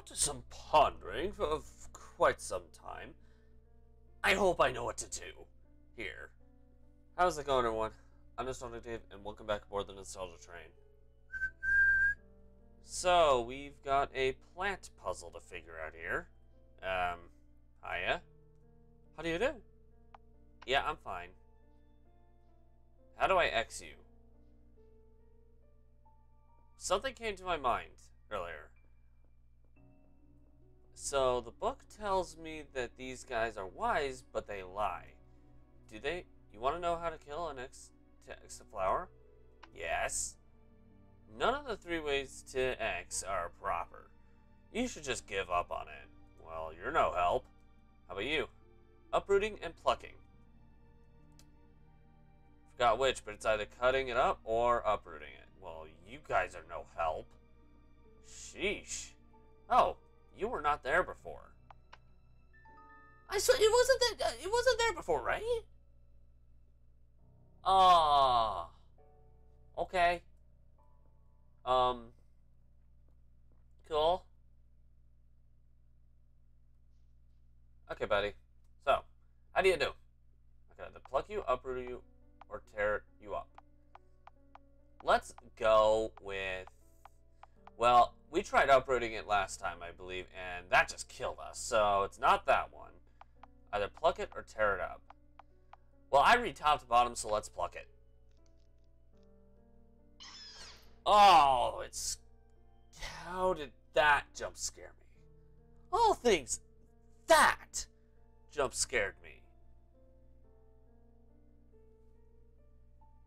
After some pondering for quite some time, I hope I know what to do. Here. How's it going, everyone? I'm Nostalgic Dave, and welcome back aboard the Nostalgia Train. So, we've got a plant puzzle to figure out here. Um, hiya. How do you do? Yeah, I'm fine. How do I X you? Something came to my mind earlier. So, the book tells me that these guys are wise, but they lie. Do they? You want to know how to kill an X to X a flower? Yes. None of the three ways to X are proper. You should just give up on it. Well, you're no help. How about you? Uprooting and plucking. Forgot which, but it's either cutting it up or uprooting it. Well, you guys are no help. Sheesh. Oh, you were not there before. I saw it wasn't that it wasn't there before, right? Ah. okay. Um. Cool. Okay, buddy. So, how do you do? Okay, to pluck you, uproot you, or tear you up. Let's go with. Well, we tried uprooting it last time, I believe, and that just killed us. So it's not that one. Either pluck it or tear it up. Well, I read top to bottom, so let's pluck it. Oh, it's... How did that jump scare me? All things, that jump scared me.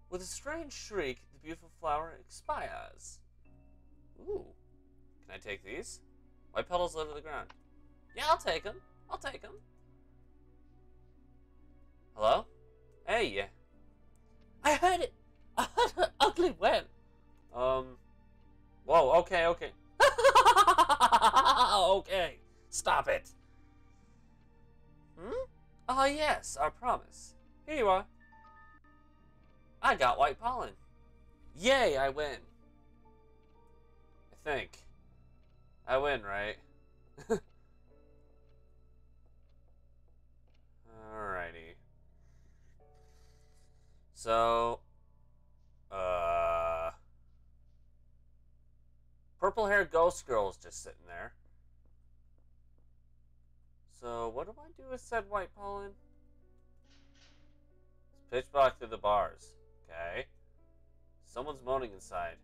With a strange shriek, the beautiful flower expires. Ooh. I take these? White petals live to the ground. Yeah, I'll take them. I'll take them. Hello? Hey. I heard it. I heard an ugly went. Um. Whoa, okay, okay. okay. Stop it. Hmm? Ah, yes, I promise. Here you are. I got white pollen. Yay, I win. I think. I win, right? Alrighty. So, uh, purple haired ghost girl is just sitting there. So, what do I do with said white pollen? It's pitch black through the bars. Okay. Someone's moaning inside.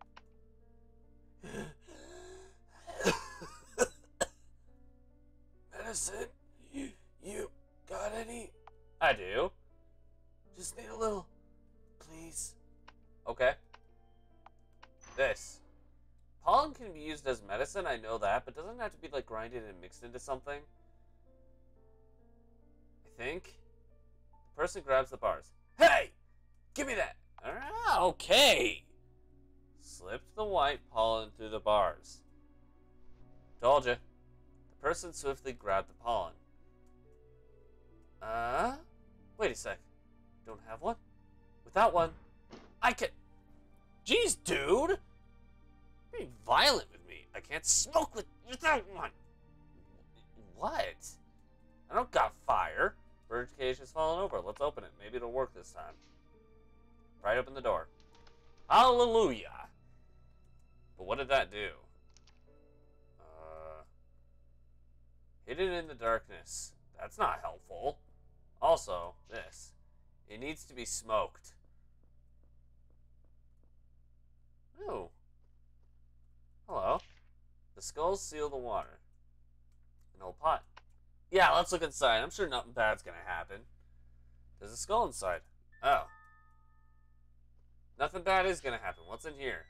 Medicine? You, you got any? I do. Just need a little, please. Okay. This. Pollen can be used as medicine, I know that, but doesn't it have to be like grinded and mixed into something? I think. The person grabs the bars. Hey! Give me that! Ah, okay. Slipped the white pollen through the bars. Told you. Person swiftly grabbed the pollen. Uh? Wait a sec. Don't have one? Without one, I can... Jeez, dude! Being violent with me. I can't smoke with without one. What? I don't got fire. Bird cage has fallen over. Let's open it. Maybe it'll work this time. Right open the door. Hallelujah! But what did that do? Hidden in the darkness. That's not helpful. Also, this. It needs to be smoked. Ooh. Hello. The skulls seal the water. An old pot. Yeah, let's look inside. I'm sure nothing bad's gonna happen. There's a skull inside. Oh. Nothing bad is gonna happen. What's in here?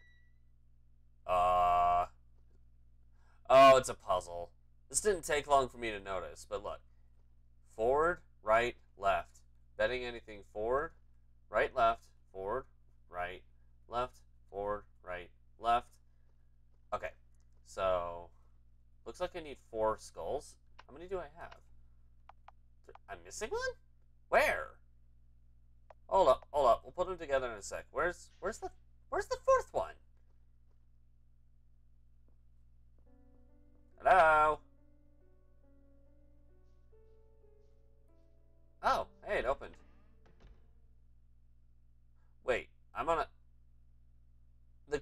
Uh. Oh, it's a puzzle. This didn't take long for me to notice, but look. Forward, right, left. Betting anything forward, right, left, forward, right, left, forward, right, left. Okay, so looks like I need four skulls. How many do I have? I'm missing one? Where? Hold up, hold up. We'll put them together in a sec. Where's where's the where's the fourth one?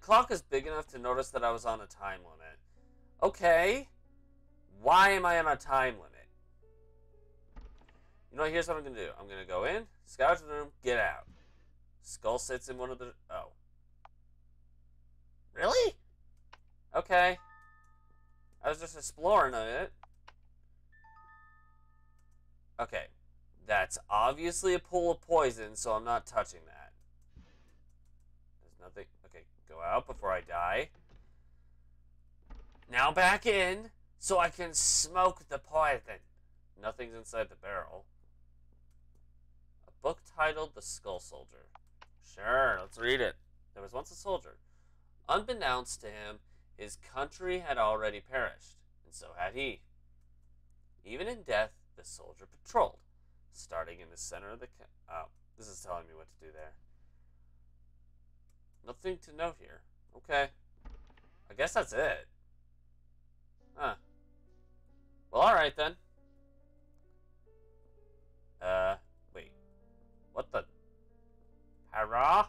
Clock is big enough to notice that I was on a time limit. Okay. Why am I on a time limit? You know, here's what I'm gonna do. I'm gonna go in, scout the room, get out. Skull sits in one of the. Oh. Really? Okay. I was just exploring it. Okay. That's obviously a pool of poison, so I'm not touching that. Go out before I die. Now back in, so I can smoke the python. Nothing's inside the barrel A book titled The Skull Soldier. Sure, let's read it. There was once a soldier. Unbeknownst to him, his country had already perished, and so had he. Even in death, the soldier patrolled, starting in the center of the. oh, this is telling me what to do there. Nothing to note here. Okay. I guess that's it. Huh. Well, alright then. Uh, wait. what the? Hurrah?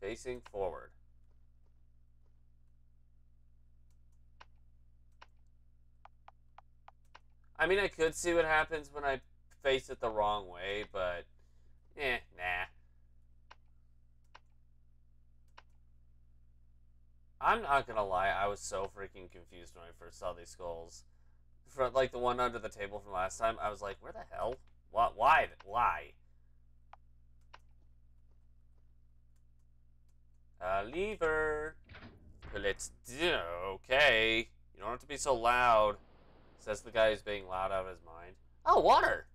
Facing forward. I mean, I could see what happens when I face it the wrong way, but eh, nah. I'm not gonna lie, I was so freaking confused when I first saw these skulls. For, like the one under the table from last time, I was like, where the hell? What? Why? Why? A lever. Let's do. Okay. You don't have to be so loud. Says the guy who's being loud out of his mind. Oh, water!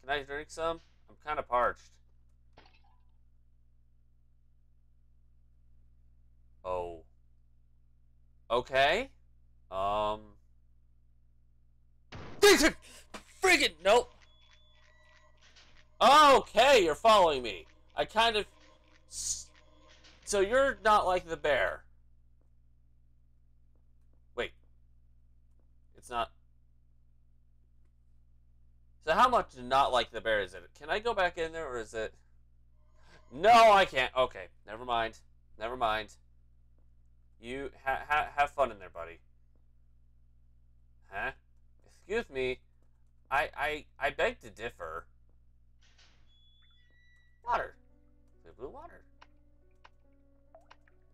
Can I drink some? I'm kind of parched. Oh. Okay. Um. Friggin' nope. Okay, you're following me. I kind of. So you're not like the bear. Wait. It's not. So how much not like the bear is it? Can I go back in there, or is it... No, I can't. Okay, never mind. Never mind. You ha ha have fun in there, buddy. Huh? Excuse me. I I I beg to differ. Water. Blue water.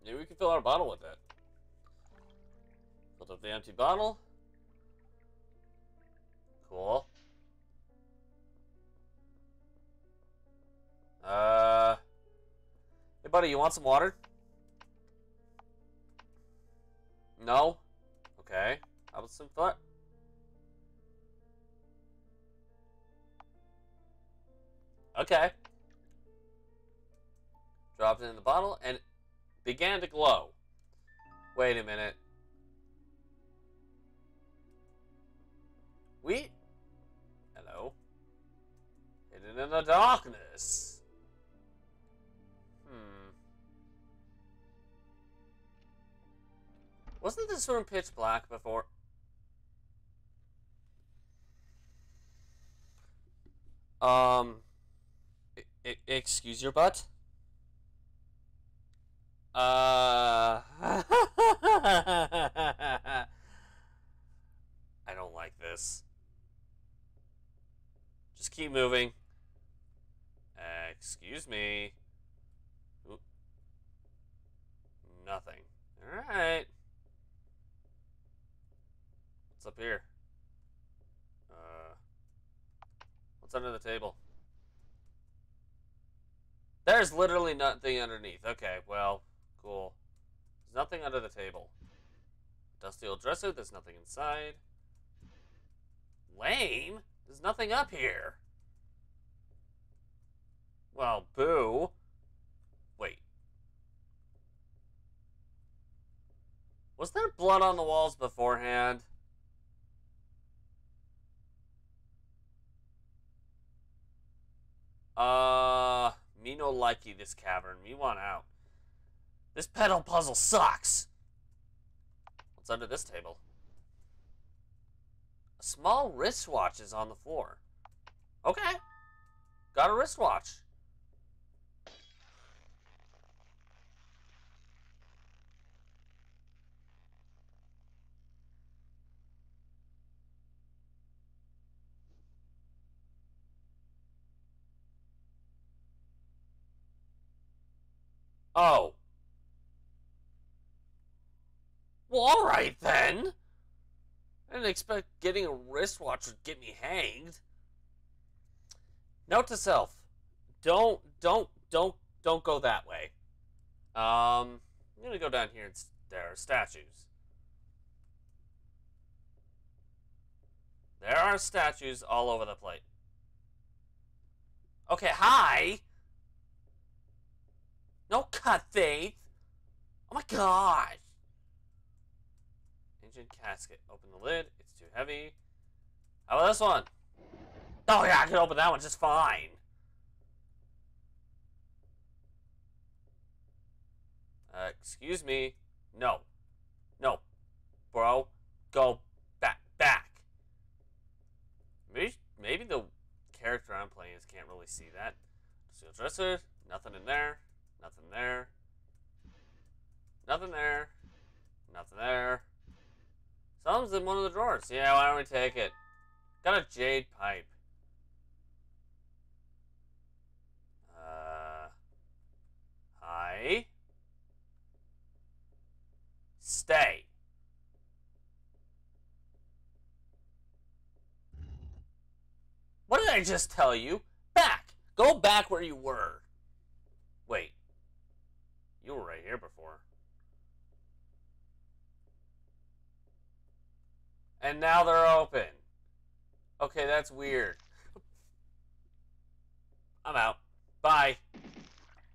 Maybe we can fill our bottle with it. Filled up the empty bottle. Cool. Uh, hey, buddy, you want some water? No? Okay. How about some foot? Okay. Dropped it in the bottle and began to glow. Wait a minute. We? Hello? Hidden in the darkness. Hmm. Wasn't this room pitch black before? Um, excuse your butt? Uh, I don't like this. Just keep moving. Excuse me. Oop. Nothing. Alright. What's up here? Uh, what's under the table? There's literally nothing underneath. Okay, well, Cool. There's nothing under the table. Dusty old dresser, there's nothing inside. Lame? There's nothing up here. Well, boo. Wait. Was there blood on the walls beforehand? Uh, me no likey this cavern. Me want out. This petal puzzle sucks. What's under this table? A small wristwatch is on the floor. Okay. Got a wristwatch. Oh. Well, alright then. I didn't expect getting a wristwatch would get me hanged. Note to self: Don't, don't, don't, don't go that way. Um, I'm gonna go down here. and there are statues. There are statues all over the plate. Okay, hi. No cut, Faith. Oh my gosh. Engine casket. Open the lid. It's too heavy. How about this one? Oh yeah, I can open that one just fine. Uh, excuse me. No. No. Bro, go back. Back. Maybe, maybe the character I'm playing is can't really see that. Steel dresser. Nothing in there. Nothing there. Nothing there. Nothing there. Something's in one of the drawers. Yeah, why don't we take it? Got a jade pipe. Uh, hi. Stay. What did I just tell you? Back. Go back where you were. Wait. You were right here before. And now they're open. Okay, that's weird. I'm out. Bye.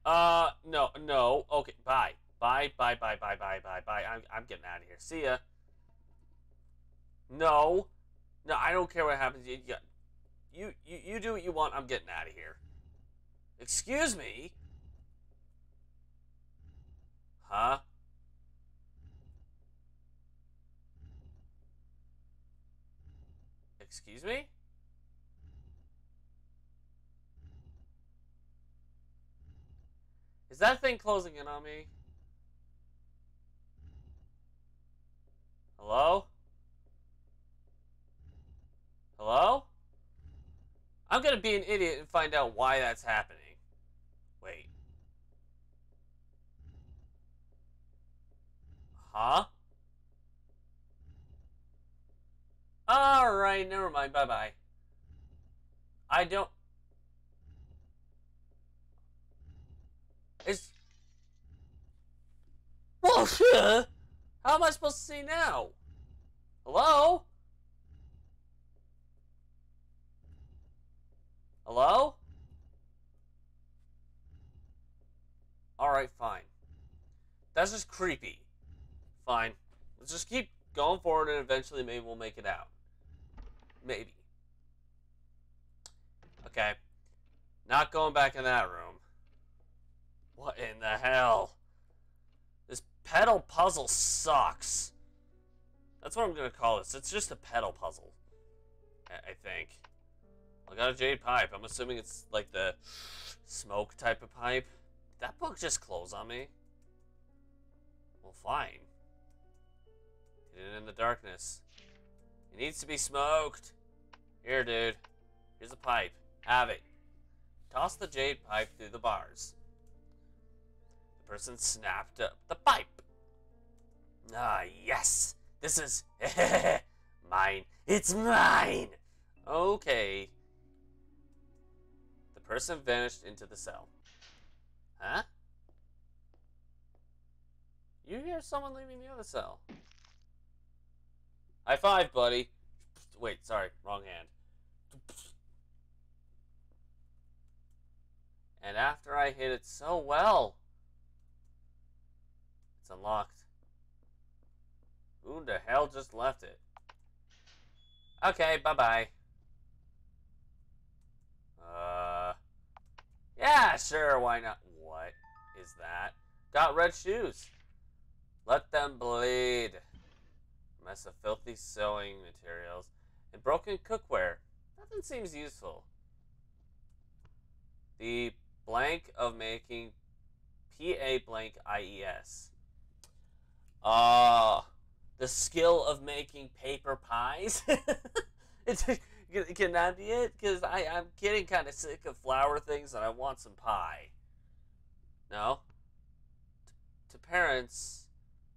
Uh, no, no. Okay, bye. Bye, bye, bye, bye, bye, bye, bye. I'm, I'm getting out of here. See ya. No. No, I don't care what happens. You, you, you, you do what you want. I'm getting out of here. Excuse me? Huh? Excuse me? Is that thing closing in on me? Hello? Hello? I'm gonna be an idiot and find out why that's happening. Wait. Huh? Alright, never mind. Bye bye. I don't. It's. Whoa, How am I supposed to see now? Hello? Hello? Alright, fine. That's just creepy. Fine. Let's just keep going forward and eventually maybe we'll make it out. Maybe. Okay. Not going back in that room. What in the hell? This petal puzzle sucks. That's what I'm going to call this. It's just a petal puzzle. I think. I got a jade pipe. I'm assuming it's like the smoke type of pipe. Did that book just close on me? Well, fine. Hidden in the darkness. It needs to be smoked. Here, dude. Here's a pipe. Have it. Toss the jade pipe through the bars. The person snapped up the pipe. Ah, yes. This is mine. It's mine. Okay. The person vanished into the cell. Huh? You hear someone leaving the other cell. High five, buddy. Wait, sorry, wrong hand. And after I hit it so well, it's unlocked. Who the hell just left it? Okay, bye-bye. Uh, yeah, sure, why not? What is that? Got red shoes. Let them bleed. Mess of filthy sewing materials and broken cookware. Nothing seems useful. The blank of making P-A blank I-E-S. Ah, uh, the skill of making paper pies? it's, can that be it? Because I I'm getting kind of sick of flour things and I want some pie. No? to parents,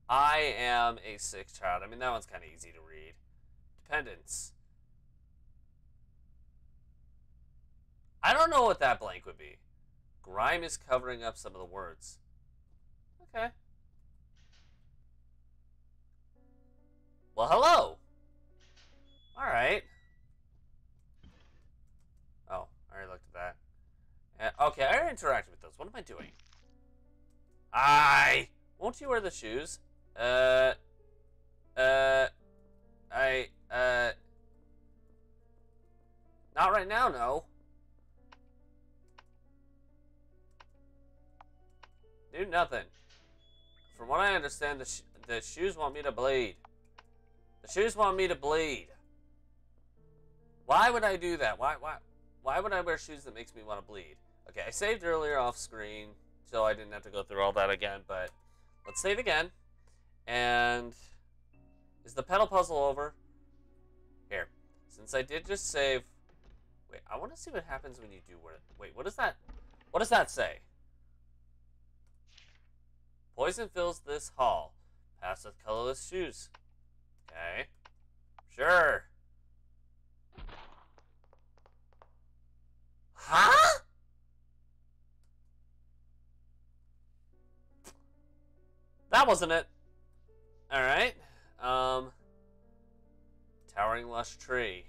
I am a sick child. I mean, that one's kind of easy to read. Dependence. I don't know what that blank would be. Grime is covering up some of the words. Okay. Well, hello. All right. Oh, I already looked at that. Uh, okay, I already interacted with those. What am I doing? I. Won't you wear the shoes? Uh. Uh. I. Uh. Not right now, no. Do nothing. From what I understand, the, sh the shoes want me to bleed. The shoes want me to bleed. Why would I do that? Why, why, why would I wear shoes that makes me want to bleed? Okay, I saved earlier off screen, so I didn't have to go through all that again, but let's save again. And is the petal puzzle over? Here, since I did just save, wait, I want to see what happens when you do wait, what does that, what does that say? Poison fills this hall. Pass with colorless shoes. Okay. Sure. Huh? That wasn't it. Alright. Um. Towering lush tree.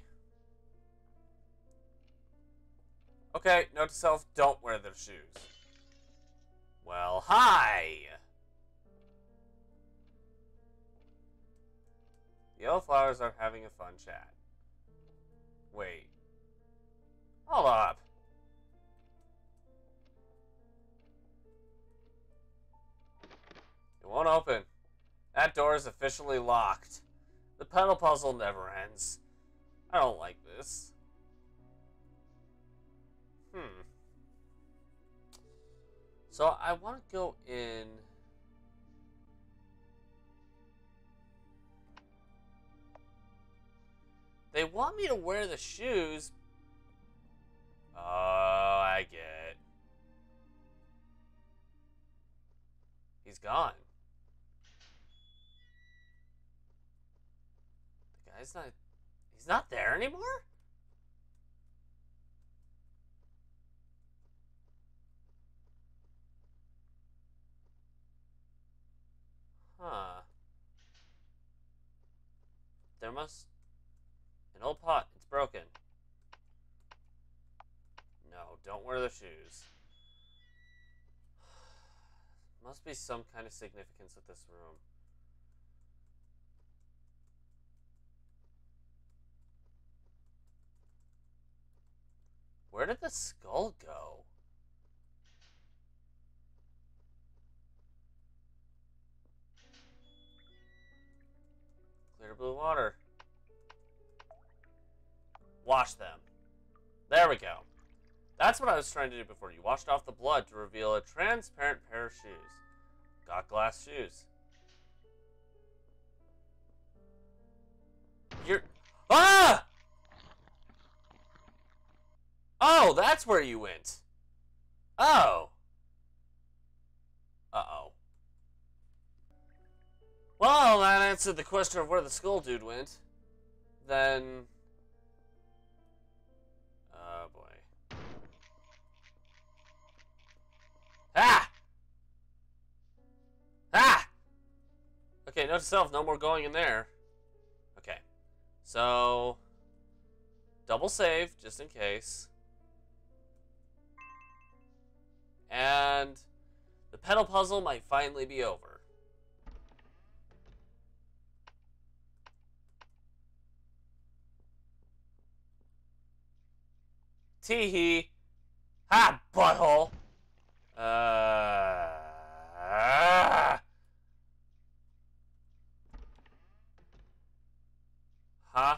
Okay, note to self, don't wear their shoes. Well, hi! Yellow flowers are having a fun chat. Wait. Hold up. It won't open. That door is officially locked. The petal puzzle never ends. I don't like this. Hmm. So I want to go in... They want me to wear the shoes. Oh, I get it. He's gone. The guy's not... He's not there anymore? Huh. There must... An old pot. It's broken. No, don't wear the shoes. Must be some kind of significance with this room. Where did the skull go? Clear blue water. Wash them. There we go. That's what I was trying to do before. You washed off the blood to reveal a transparent pair of shoes. Got glass shoes. You're... Ah! Oh, that's where you went. Oh. Uh-oh. Well, that answered the question of where the skull dude went. Then... Ah! Ah! Okay, note to self, no more going in there. Okay. So, double save, just in case. And the petal puzzle might finally be over. Teehee. Ha, butthole. Uh. Huh?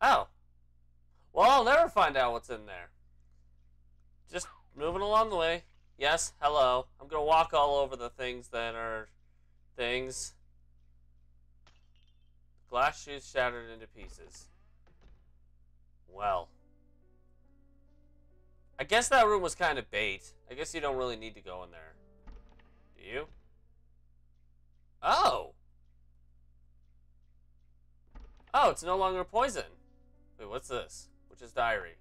Oh. Well, I'll never find out what's in there. Just moving along the way. Yes, hello. I'm gonna walk all over the things that are things. Glass shoes shattered into pieces. Well. I guess that room was kind of bait. I guess you don't really need to go in there. Do you? Oh! Oh, it's no longer poison. Wait, what's this? Which is diary.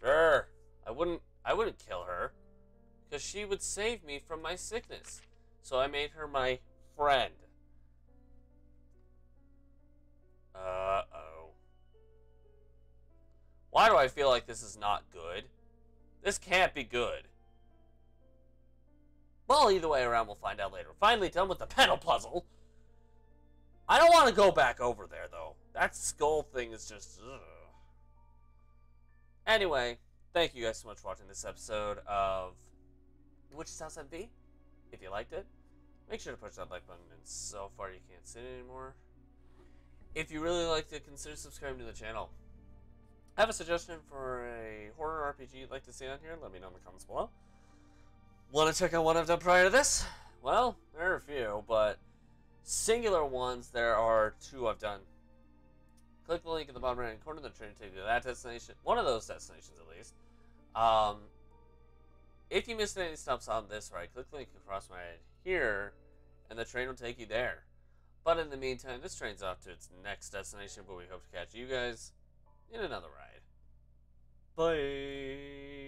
Sure. I wouldn't I wouldn't kill her. Because she would save me from my sickness. So I made her my friend. Why do I feel like this is not good? This can't be good. Well, either way around, we'll find out later. Finally done with the panel puzzle. I don't want to go back over there, though. That skull thing is just... Ugh. Anyway, thank you guys so much for watching this episode of Witch's House MV. If you liked it, make sure to push that like button, and so far you can't see it anymore. If you really liked it, consider subscribing to the channel. Have a suggestion for a horror RPG you'd like to see on here? Let me know in the comments below. Want to check out what I've done prior to this? Well, there are a few, but singular ones, there are two I've done. Click the link in the bottom right corner of the train to take you to that destination. One of those destinations, at least. Um, if you missed any stops on this ride, click the link across my head here, and the train will take you there. But in the meantime, this train's off to its next destination, but we hope to catch you guys in another ride. Bye.